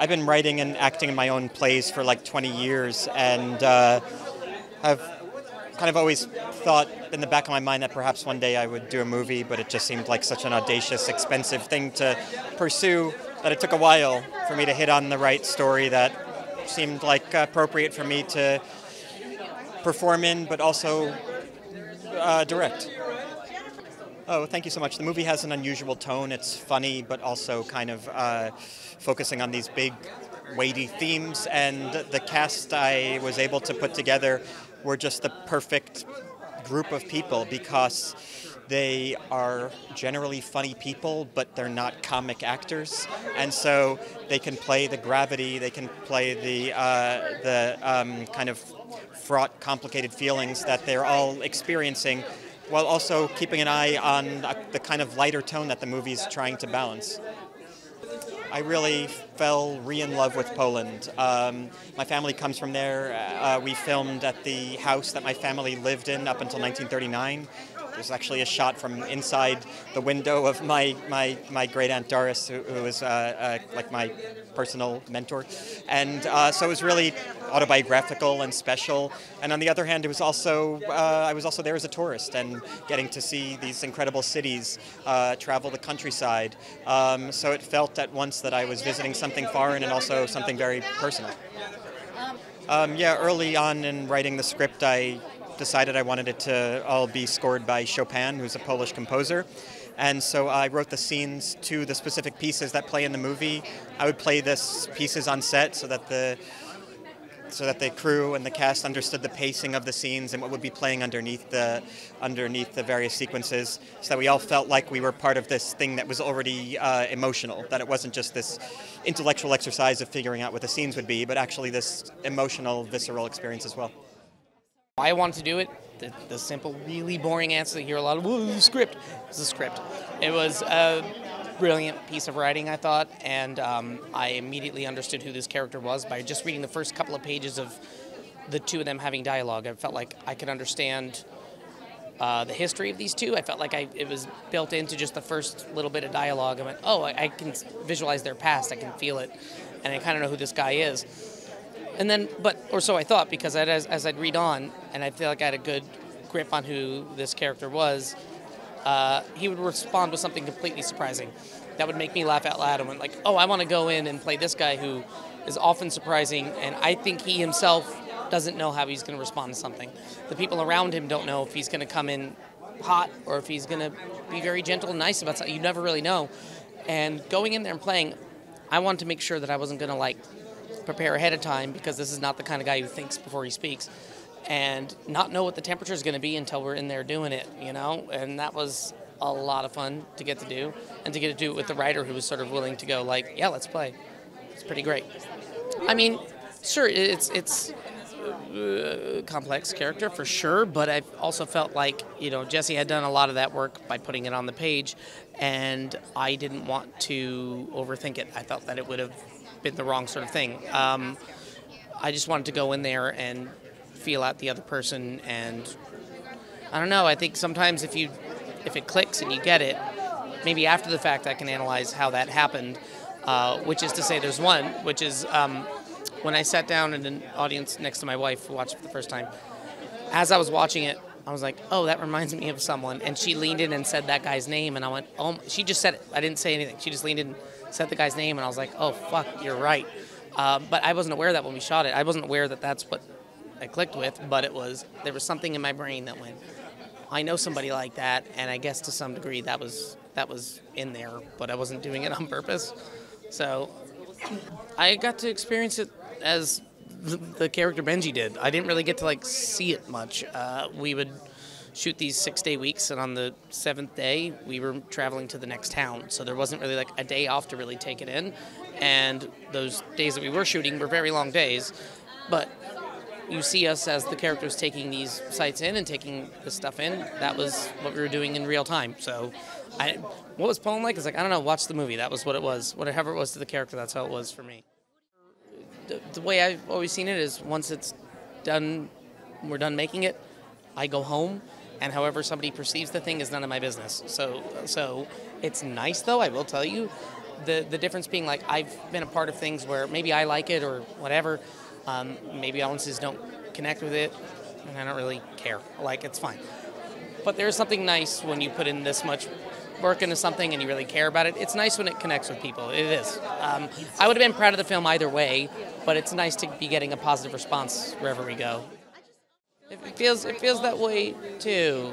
I've been writing and acting in my own plays for like 20 years, and uh, have kind of always thought in the back of my mind that perhaps one day I would do a movie, but it just seemed like such an audacious, expensive thing to pursue that it took a while for me to hit on the right story that seemed like appropriate for me to perform in, but also uh, direct. Oh, thank you so much. The movie has an unusual tone. It's funny, but also kind of uh, focusing on these big, weighty themes. And the cast I was able to put together were just the perfect group of people because they are generally funny people, but they're not comic actors, and so they can play the gravity, they can play the uh, the um, kind of fraught, complicated feelings that they're all experiencing, while also keeping an eye on the kind of lighter tone that the movie's trying to balance. I really fell re in love with Poland. Um, my family comes from there. Uh, we filmed at the house that my family lived in up until 1939. There's actually a shot from inside the window of my, my, my great aunt Doris, who, who was uh, uh, like my personal mentor. And uh, so it was really autobiographical and special. And on the other hand, it was also uh, I was also there as a tourist and getting to see these incredible cities, uh, travel the countryside. Um, so it felt at once that I was visiting something foreign and also something very personal. Um, yeah, early on in writing the script, I decided I wanted it to all be scored by Chopin, who's a Polish composer. And so I wrote the scenes to the specific pieces that play in the movie. I would play this pieces on set so that the so that the crew and the cast understood the pacing of the scenes and what would be playing underneath the underneath the various sequences, so that we all felt like we were part of this thing that was already uh, emotional. That it wasn't just this intellectual exercise of figuring out what the scenes would be, but actually this emotional, visceral experience as well. I wanted to do it. The, the simple, really boring answer that you hear a lot of, the script. It's a script. It was a brilliant piece of writing, I thought, and um, I immediately understood who this character was by just reading the first couple of pages of the two of them having dialogue. I felt like I could understand uh, the history of these two. I felt like I, it was built into just the first little bit of dialogue. I went, oh, I, I can visualize their past. I can feel it, and I kind of know who this guy is. And then, but or so I thought, because I'd, as, as, I'd read on, and I feel like I had a good grip on who this character was, uh, he would respond with something completely surprising. That would make me laugh out loud and went like, "Oh, I want to go in and play this guy who is often surprising, and I think he himself doesn't know how he's going to respond to something. The people around him don't know if he's going to come in hot or if he's going to be very gentle and nice about something. You never really know. And going in there and playing, I wanted to make sure that I wasn't going to like prepare ahead of time because this is not the kind of guy who thinks before he speaks and not know what the temperature is going to be until we're in there doing it, you know? And that was a lot of fun to get to do and to get to do it with the writer who was sort of willing to go like, yeah, let's play. It's pretty great. I mean, sure, it's it's a complex character for sure, but I also felt like you know Jesse had done a lot of that work by putting it on the page, and I didn't want to overthink it. I felt that it would have been the wrong sort of thing. Um, I just wanted to go in there and feel out the other person, and I don't know. I think sometimes if you if it clicks and you get it, maybe after the fact I can analyze how that happened. Uh, which is to say, there's one, which is um, when I sat down in an audience next to my wife who watched it for the first time. As I was watching it, I was like, "Oh, that reminds me of someone," and she leaned in and said that guy's name, and I went, "Oh," she just said it. I didn't say anything. She just leaned in and said the guy's name, and I was like, oh, fuck, you're right. Uh, but I wasn't aware of that when we shot it. I wasn't aware that that's what I clicked with, but it was, there was something in my brain that went, I know somebody like that, and I guess to some degree that was that was in there, but I wasn't doing it on purpose. So I got to experience it as the, the character Benji did. I didn't really get to like see it much. Uh, we would shoot these six day weeks, and on the seventh day, we were traveling to the next town. So there wasn't really like a day off to really take it in. And those days that we were shooting were very long days, but you see us as the characters taking these sights in and taking the stuff in. That was what we were doing in real time. So, I, what was Poland like? It's like I don't know. Watch the movie. That was what it was. Whatever it was to the character, that's how it was for me. The, the way I've always seen it is once it's done, we're done making it. I go home and however somebody perceives the thing is none of my business. So, so it's nice though. I will tell you, the the difference being like I've been a part of things where maybe I like it or whatever, um, maybe audiences don't connect with it, and I don't really care. Like it's fine. But there's something nice when you put in this much work into something and you really care about it. It's nice when it connects with people. It is. Um, I would have been proud of the film either way, but it's nice to be getting a positive response wherever we go. It feels it feels that way too.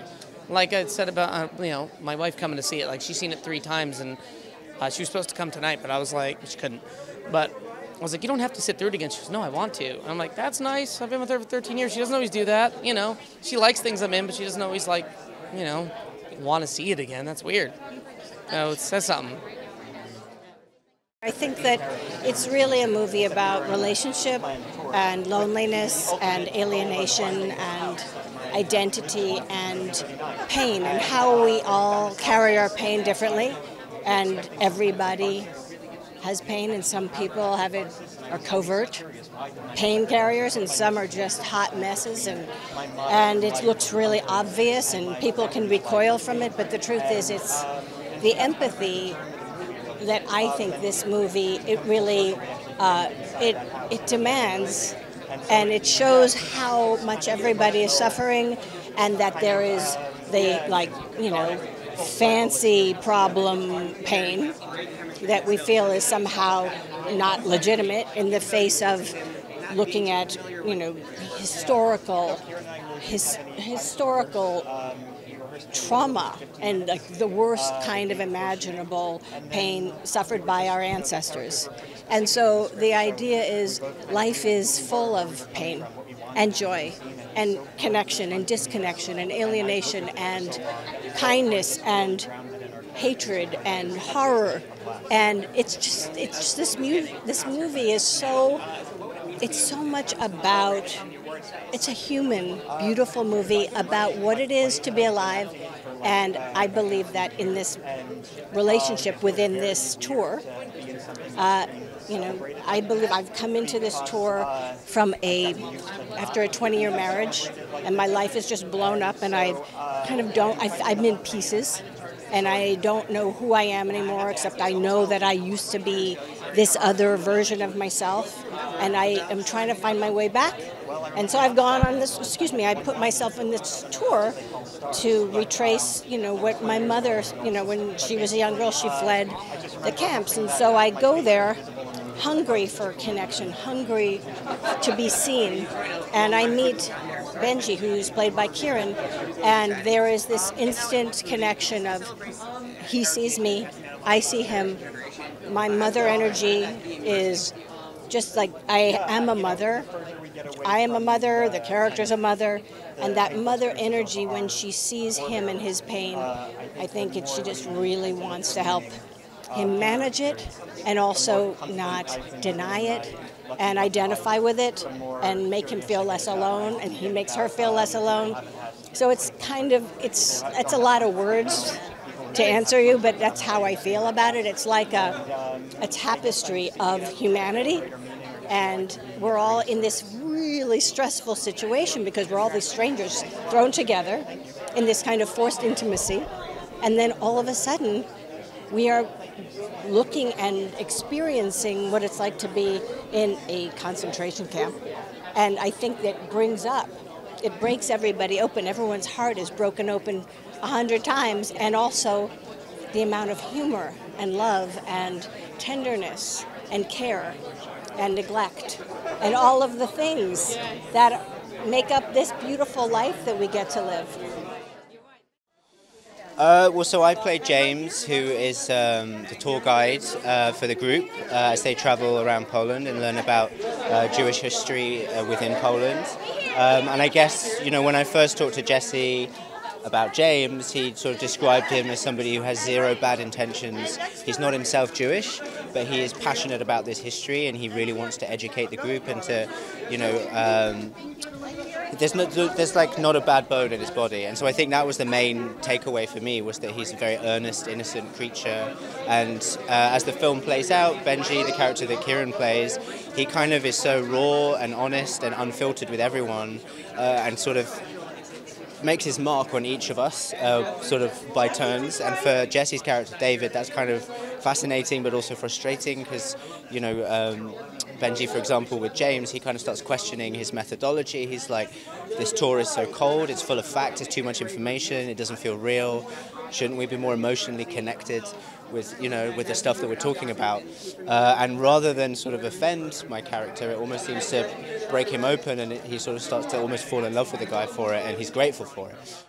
Like I said about uh, you know my wife coming to see it. Like she's seen it three times and uh, she was supposed to come tonight, but I was like she couldn't. But I was like, you don't have to sit through it again. She goes, no, I want to. And I'm like, that's nice. I've been with her for 13 years. She doesn't always do that. You know, she likes things I'm in, but she doesn't always like, you know, want to see it again. That's weird. No, it says something. I think that it's really a movie about relationship and loneliness and alienation and identity and pain and how we all carry our pain differently and everybody has pain and some people have it are covert pain carriers and some are just hot messes and and it looks really obvious and people can recoil from it but the truth is it's the empathy that I think this movie it really uh, it it demands and it shows how much everybody is suffering and that there is the like you know fancy problem pain that we feel is somehow not legitimate in the face of looking at you know historical his, historical trauma and like the worst kind of imaginable pain suffered by our ancestors. And so the idea is life is full of pain and joy and connection and disconnection and alienation and kindness and hatred and horror and it's just it's just this mu- this movie is so it's so much about it's a human, beautiful movie about what it is to be alive. And I believe that in this relationship within this tour, uh, you know, I believe I've come into this tour from a after a 20-year marriage, and my life is just blown up, and I kind of don't. I've, I'm in pieces, and I don't know who I am anymore. Except I know that I used to be this other version of myself, and I am trying to find my way back. And so I've gone on this, excuse me, I put myself in this tour to retrace, you know, what my mother, you know, when she was a young girl, she fled the camps. And so I go there hungry for connection, hungry to be seen. And I meet Benji, who's played by Kieran, and there is this instant connection of he sees me, I see him. My mother energy is just like I am a mother. I am a mother, the character's a mother, and that mother energy when she sees him and his pain, I think it, she just really wants to help him manage it and also not deny it and identify with it and make him feel less alone and he makes her feel less alone. So it's kind of it's it's a lot of words to answer you, but that's how I feel about it. It's like a, a tapestry of humanity, and we're all in this really stressful situation because we're all these strangers thrown together in this kind of forced intimacy, and then all of a sudden, we are looking and experiencing what it's like to be in a concentration camp. And I think that brings up, it breaks everybody open. Everyone's heart is broken open a hundred times, and also the amount of humor and love and tenderness and care and neglect and all of the things that make up this beautiful life that we get to live. Uh, well, so I play James, who is um, the tour guide uh, for the group uh, as they travel around Poland and learn about uh, Jewish history uh, within Poland. Um, and I guess, you know, when I first talked to Jesse about James, he sort of described him as somebody who has zero bad intentions. He's not himself Jewish, but he is passionate about this history and he really wants to educate the group and to, you know, um, there's no, there's like not a bad bone in his body, and so I think that was the main takeaway for me was that he's a very earnest, innocent creature, and uh, as the film plays out, Benji, the character that Kieran plays, he kind of is so raw and honest and unfiltered with everyone, uh, and sort of makes his mark on each of us, uh, sort of by turns. And for Jesse's character, David, that's kind of fascinating but also frustrating because you know um, Benji, for example, with James, he kind of starts questioning his methodology. He's like, "This tour is so cold. It's full of facts. It's too much information. It doesn't feel real. Shouldn't we be more emotionally connected?" with you know with the stuff that we're talking about uh, and rather than sort of offend my character it almost seems to break him open and he sort of starts to almost fall in love with the guy for it and he's grateful for it